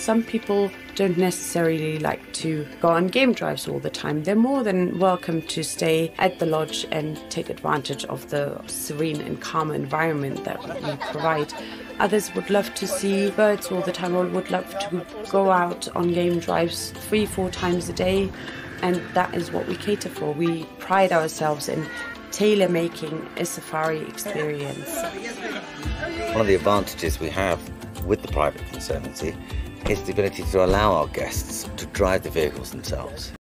Some people don't necessarily like to go on game drives all the time. They're more than welcome to stay at the lodge and take advantage of the serene and calm environment that we provide. Others would love to see birds all the time or would love to go out on game drives three, four times a day. And that is what we cater for. We pride ourselves in tailor making a safari experience. One of the advantages we have with the private conservancy is the ability to allow our guests to drive the vehicles themselves.